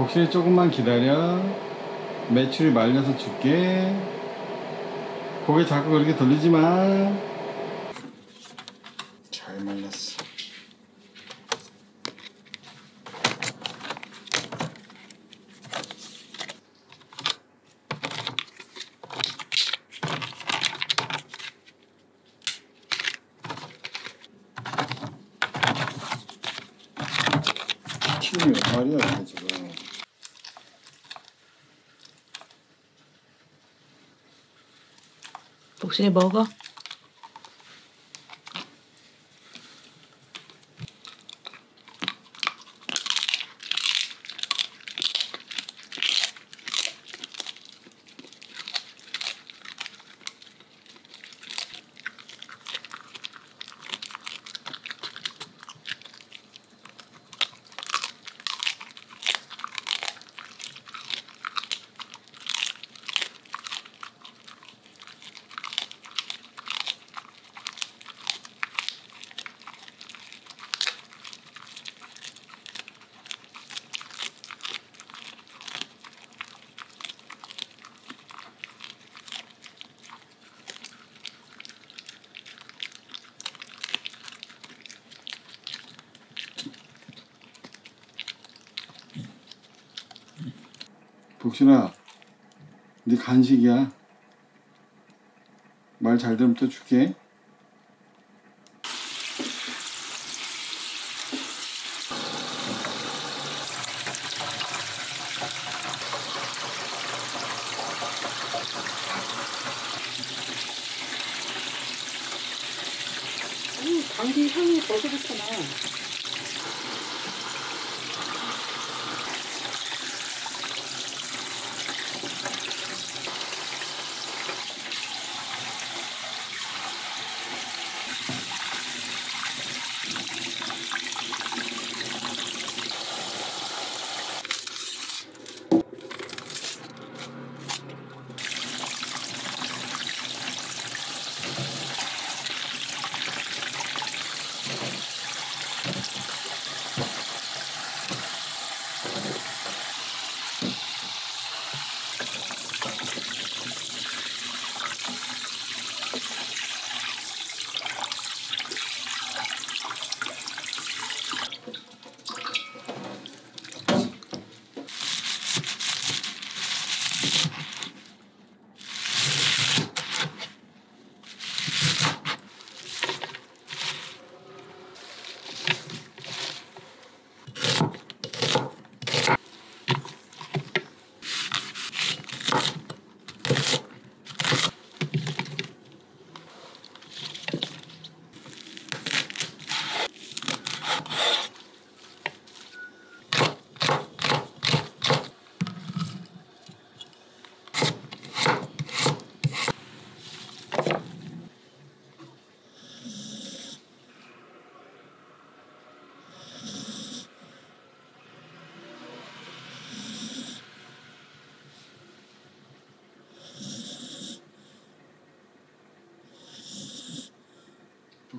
복실이 조금만 기다려. 매출이 말려서 줄게. 고개 자꾸 그렇게 돌리지 마. 잘 말렸어. 키우면 말이야 이게 지금. 복실이 먹 어. 복신아, 네 간식이야. 말 잘 들으면 또 줄게.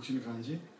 간식? 자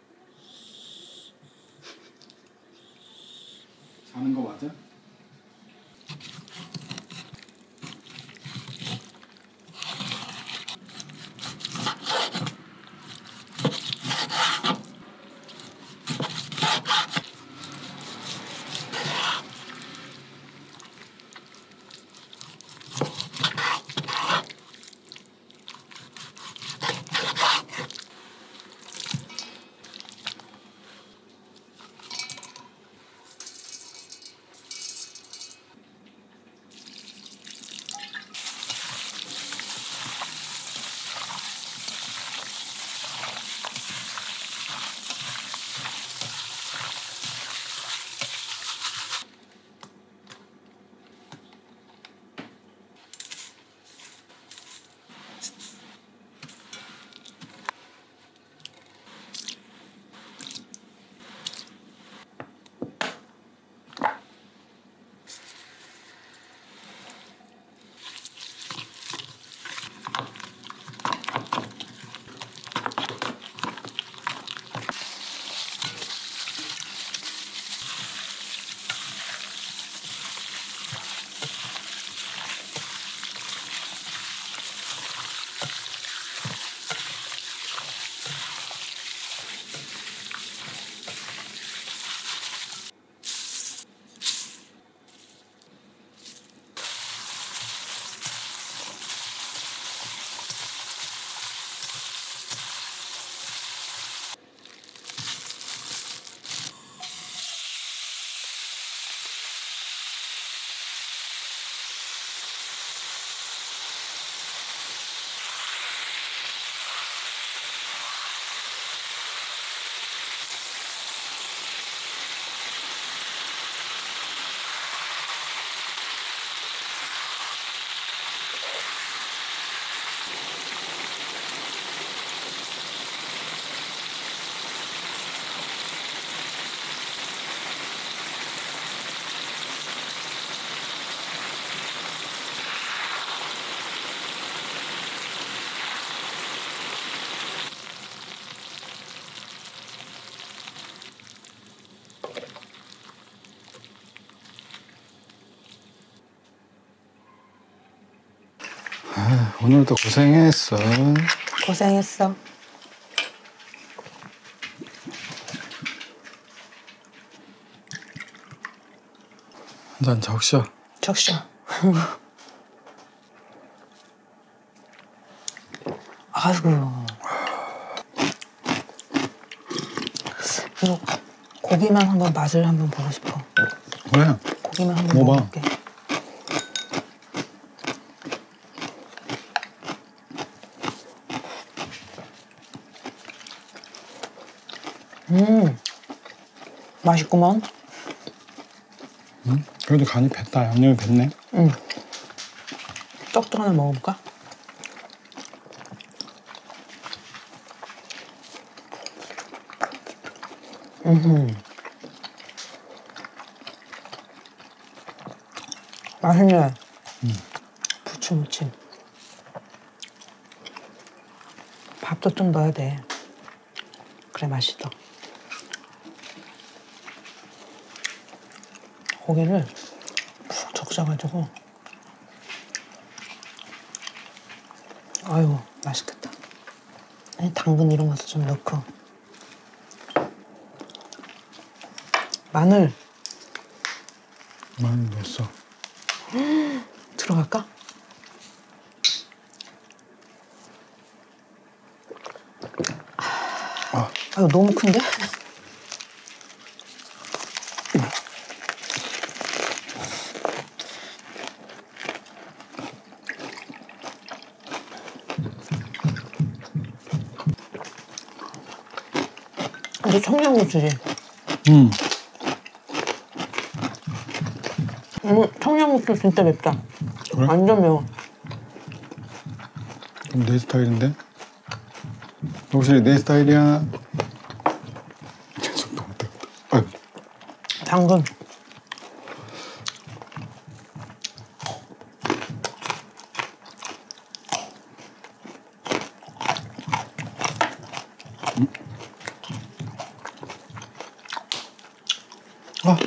오늘도 고생했어. 고생했어. 난 적셔. 적셔. 아이고. 이거 고기만 한번 맛을 한번 보고 싶어. 왜? 고기만 한번 먹어봐. 먹어볼게. 음, 맛있구먼. 그래도 간이 뱄다. 양념이 뱄네. 응. 떡도 하나 먹어볼까? 음. 맛있네. 부추 무침. 밥도 좀 넣어야 돼. 그래 맛있어. 고기를 푹 적셔가지고 아유 맛있겠다 당근 이런 것도 좀 넣고 마늘 많이 넣었어. 들어갈까? 아, 아유 너무 큰데? 고추지? 음. 음, 청양고추 진짜 맵다. 그래? 완전 매워. 그럼 내 스타일인데? 혹시 내 스타일이야? 뜨겁다. 아, 당근. 아.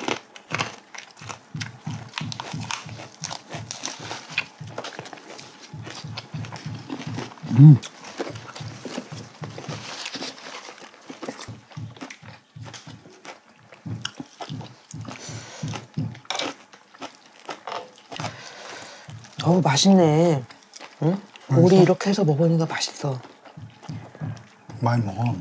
음. 어우 맛있네. 응? 오리 이렇게 해서 먹으니까 맛있어. 많이 먹어.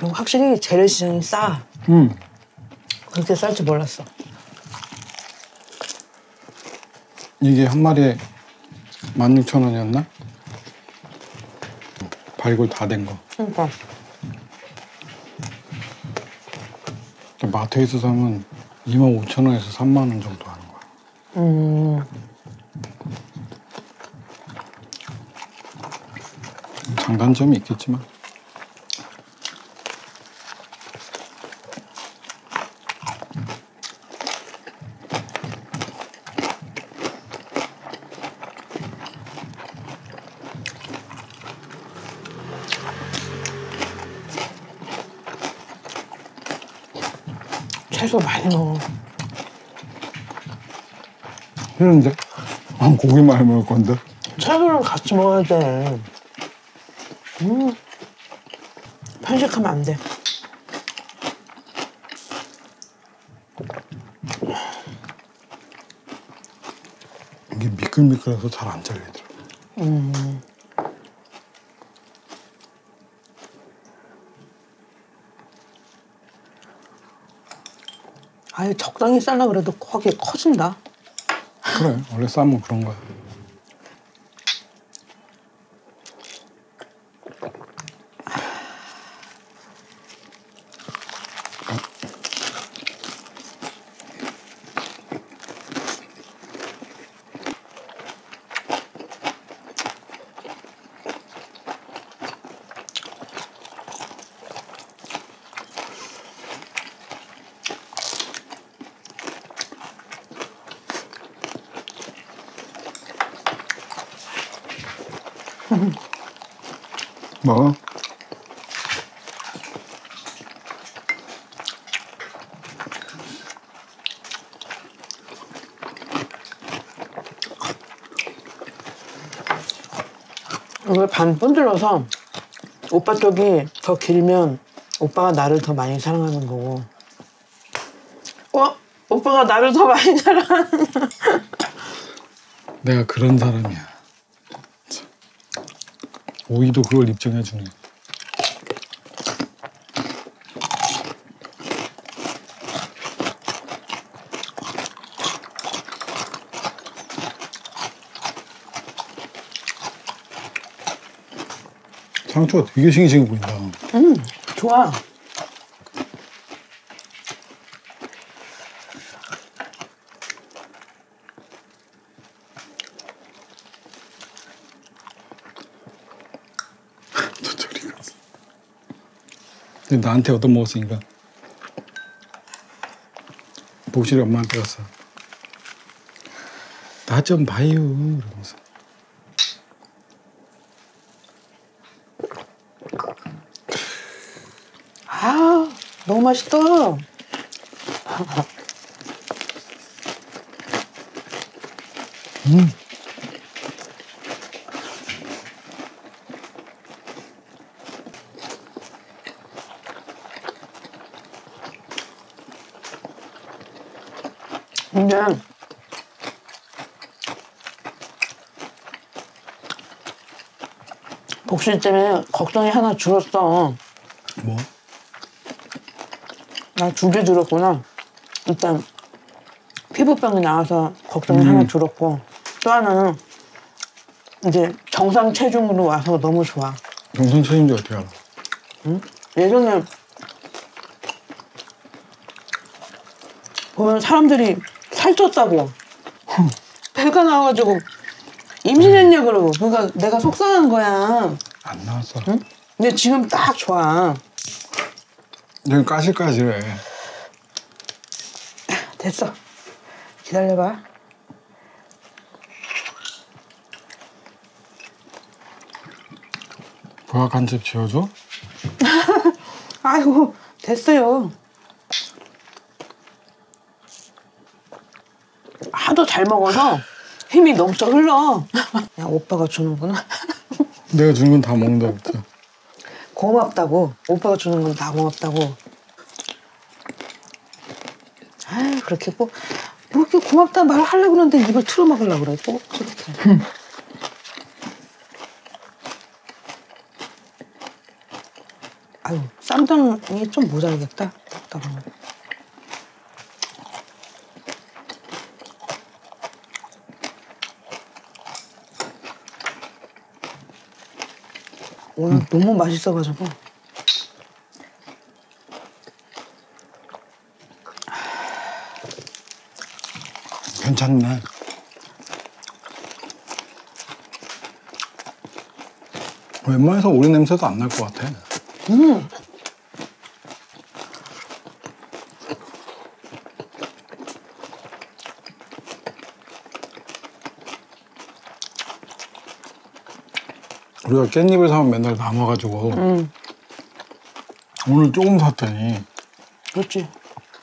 그리고 확실히 재래시장이 싸. 음. 그렇게 쌀 줄 몰랐어. 이게 한 마리에 16,000원이었나? 발굴 다 된 거. 그러니까 마트에서 사면 25,000원에서 3만 원 정도 하는 거야. 음, 장단점이 있겠지만. 채소 많이 넣어. 싫은데? 아, 고기 많이 먹을 건데. 채소랑 같이 먹어야 돼. 음, 편식하면 안 돼. 이게 미끌미끌해서 잘 안 잘리더라고. 아유 적당히 쌀라 그래도 거기 커진다. 그래, 원래 쌈은 그런 거야. 먹어. 이걸 반 분들어서 오빠 쪽이 더 길면 오빠가 나를 더 많이 사랑하는 거고 어? 오빠가 나를 더 많이 사랑하는 내가 그런 사람이야 참. 오이도 그걸 입증해 주네. 상추가 되게 싱싱해 보인다. 음, 좋아. 저 저리 갔어. 근데 나한테 얻어 먹었으니까 복실이 엄마한테 갔어. 나 좀 봐요. 이러면서. 아, 너무 맛있다. 근데 복실 때문에 걱정이 하나 줄었어. 뭐? 나 두 개 줄었구나. 일단 피부병이 나와서 걱정이 하나 줄었고 또 하나는 이제 정상 체중으로 와서 너무 좋아. 정선 책임자 어떻게 알아? 예전에 보면 사람들이 살쪘다고 배가 나와가지고 임신했냐 그러고 그러니까 내가 속상한 거야. 안 나왔어. 근데 지금 딱 좋아. 여기 까실까실해. 됐어. 기다려봐. 보약 한 집 지어줘? 아이고 됐어요. 하도 잘 먹어서 힘이 넘쳐 흘러. 야 오빠가 주는구나. 내가 주는 건 다 먹는다 그랬죠. 고맙다고. 오빠가 주는 건 다 고맙다고. 아유 그렇게 꼭 뭐 이렇게 고맙다 말 하려고 그러는데 입을 틀어 막으려고 그래 꼭 저렇게. 아유 쌈장이 좀 모자라겠다. 보면. 오늘 너무 맛있어가지고 괜찮네. 웬만해서 오리 냄새도 안 날 것 같아. 우리가 깻잎을 사면 맨날 남아가지고 오늘 조금 샀더니 그렇지.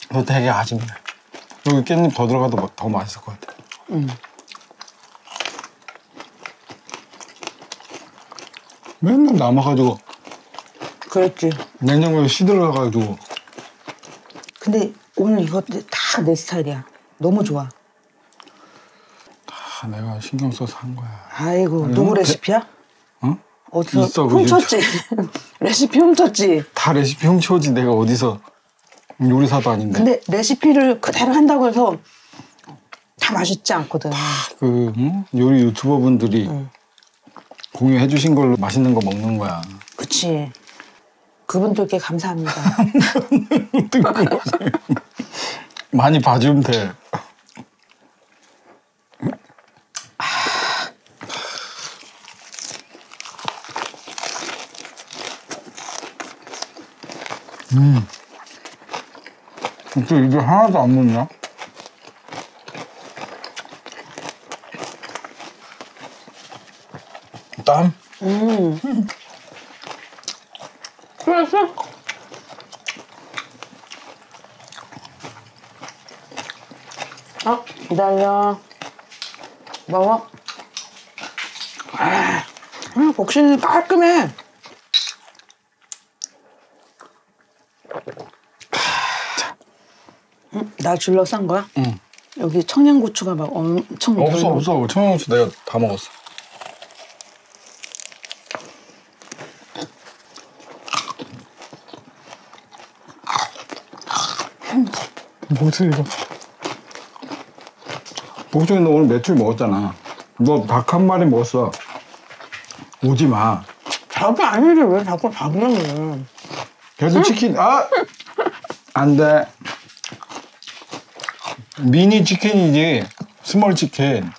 너 되게 아쉽네. 여기 깻잎 더 들어가도 뭐- 더 맛있을 것 같아. 맨날 남아가지고 그랬지. 냉장고에 시들어가가지고 근데 오늘 이거 다내 스타일이야. 너무 좋아. 다 내가 신경 써서 한 거야. 아이고 아니, 누구 대- 레시피야? 어? 어디서 있어. 훔쳤지? 레시피 훔쳤지? 다 레시피 훔쳐오지 내가 어디서 요리사도 아닌데. 근데 레시피를 그대로 한다고 해서 다 맛있지 않거든. 그 응? 요리 유튜버 분들이 공유해 주신 걸로 맛있는 거 먹는 거야. 그치. 그분들께 감사합니다. 많이 봐주면 돼. 음. 어떻게 이게 하나도 안 묻냐? 땀? 어, 기다려. 먹어. 아, 음, 복신이 깔끔해. 음, 나 줄러 싼 거야? 응. 여기 청양고추가 막 엄청 없어 들어있는 없어 청양고추 내가 다 먹었어. 뭐지 이거? 복종이 너 오늘 매출 먹었잖아. 너 닭 한 마리 먹었어. 오지 마. 닭이 아니지 왜 자꾸 닭이라 그래. 계속 치킨 아! 안 돼. 미니 치킨이지. small 치킨.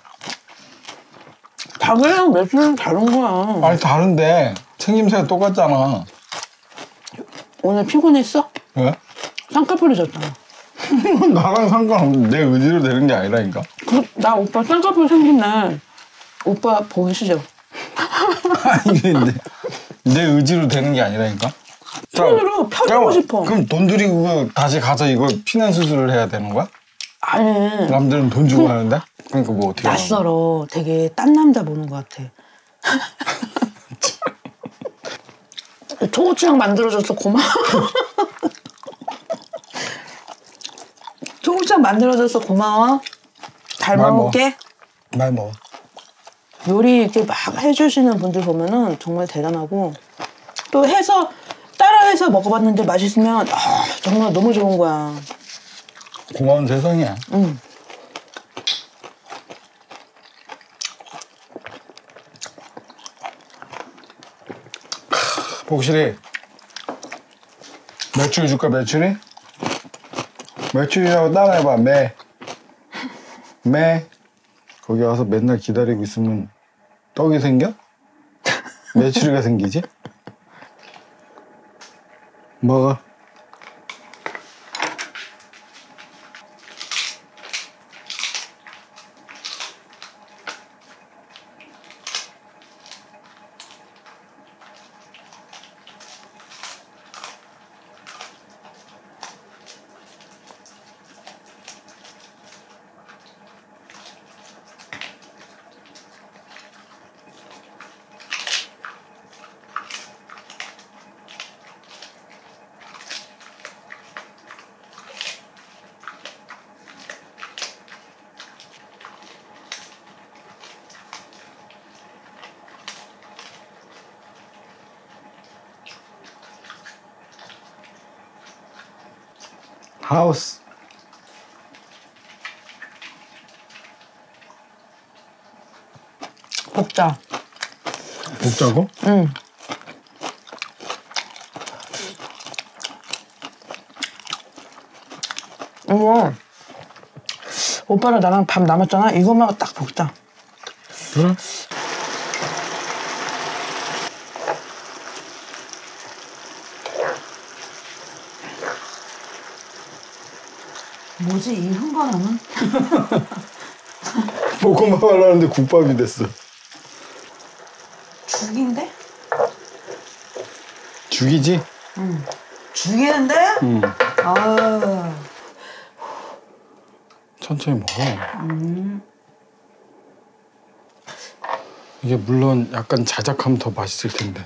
닭이랑 메추리는 다른 거야. 아니 다른데 생김새가 똑같잖아. 오늘 피곤했어? 왜? 쌍꺼풀이 졌잖아. 나랑 상관없는 내 의지로 되는 게 아니라니까. 그, 나 오빠 쌍꺼풀 생긴 날 오빠 싫어. 아니 근데 내 의지로 되는 게 아니라니까. 자, 손으로 펴주고. 싶어. 그럼 돈 들이고 다시 가서 이거 피난 수술을 해야 되는 거야? 아니 남들은 돈 주고 하는데? 그러니까 뭐 어떻게? 낯설어. 되게 딴 남자 보는 것 같아. 초고추장 만들어줘서 고마워. 초고추장 만들어줘서 고마워. 잘 먹을게. 많이 먹어. 요리 이렇게 막 해주시는 분들 보면은 정말 대단하고 또 해서 따라해서 먹어봤는데 맛있으면 아, 정말 너무 좋은 거야. 고마운 세상이야. 응. 복실이 매출 줄까 매출이? 매출이라고 따라해봐 매. 매. 거기 와서 맨날 기다리고 있으면 떡이 생겨? 매출이가 생기지? 먹어. 하우스. 볶자. 볶자고? 응. 이거 오빠랑 나랑 밥 남았잖아. 이것만 딱 볶자. 그래? 뭐지 이 흥건함은? 볶음밥 하려는데 국밥이 됐어. 죽인데? 죽이지? 죽이는데? 응. 아 천천히 먹어. 이게 물론 약간 자작하면 더 맛있을 텐데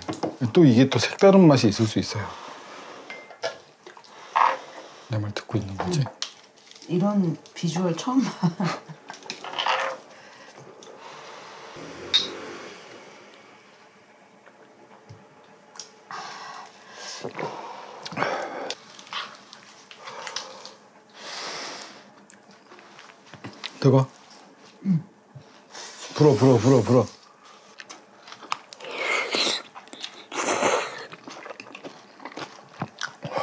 또 이게 또 색다른 맛이 있을 수 있어요. 내 말 듣고 있는 거지? 이런 비주얼 처음 봐. 뜨거? 불어 불어 불어 불어.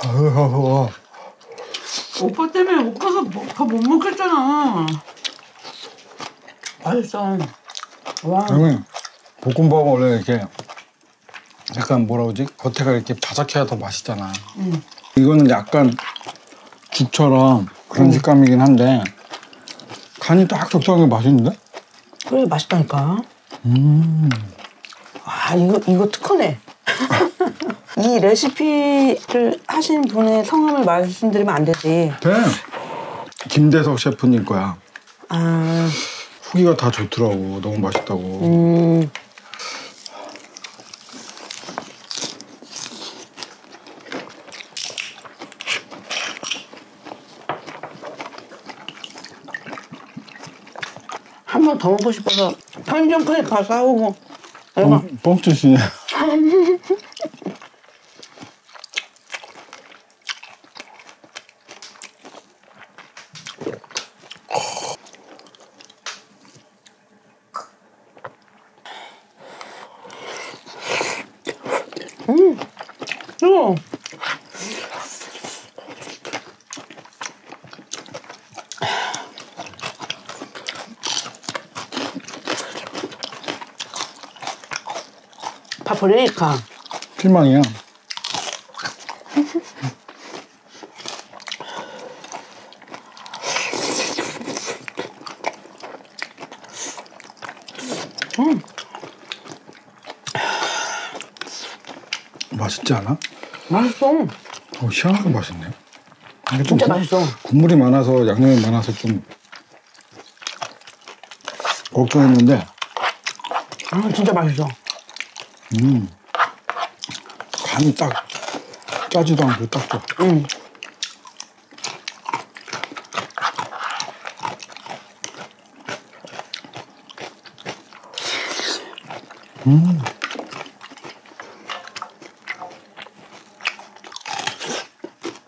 아유, 오빠 때문에 못 가서 밥못 먹겠잖아. 맛있어. 와. 그러면 볶음밥은 원래 이렇게 약간 뭐라 그러지? 겉에가 이렇게 바삭해야 더 맛있잖아. 응. 이거는 약간 죽처럼 그런 식감이긴 한데 간이 딱 적당하게 맛있는데? 그래 맛있다니까. 음. 아 이거 이거 특허네. 이 레시피를 하신 분의 성함을 말씀드리면 안 되지. 네. 김대석 셰프님 거야. 아. 후기가 다 좋더라고. 너무 맛있다고. 음. 한 번 더 먹고 싶어서 편의점 크게 다 싸오고. 뻥, 뻥 주시네. 파프리카 실망이야. 맛있지 않아? 맛있어 어, 희한하게 맛있네. 이게 좀 진짜 국- 맛있어 국물이 많아서 양념이 많아서 좀 걱정했는데 아 진짜 맛있어 음 간이 딱 짜지도 않고 딱 좋아. 응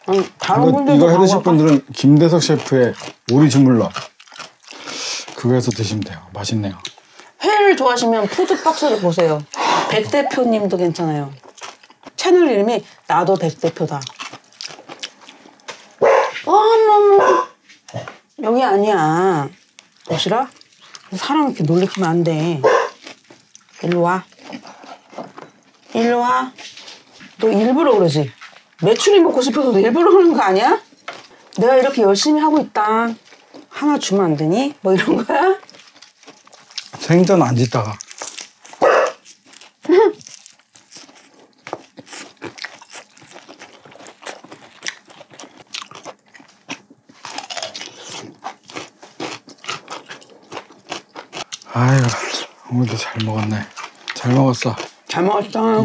음, 다른 이거, 이거 해다 드실. 분들은 김대석 셰프의 오리 주물러 그거에서 드시면 돼요. 맛있네요. 회를 좋아하시면 푸드박스를 보세요. 백 대표님도 괜찮아요. 채널 이름이 나도 백 대표다. 어머 여기 아니야. 멋이라? 사람 이렇게 놀래키면 안 돼. 일로 와. 일로 와. 너 일부러 그러지? 매출이 먹고 싶어서 너 일부러 그러는 거 아니야? 내가 이렇게 열심히 하고 있다. 하나 주면 안 되니? 뭐 이런 거야? 생전 안 짓다가 아이고 오늘도 잘 먹었네. 잘 먹었어. 잘 먹었어.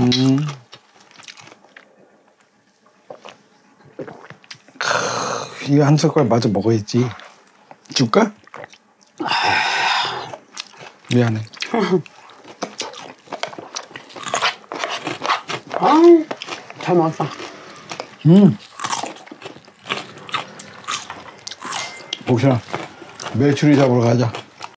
이거 한 숟갈 마저 먹어야지. 줄까? 미안해. 아, 잘 먹었어. 음. 옥신아, 메추리 잡으러 가자.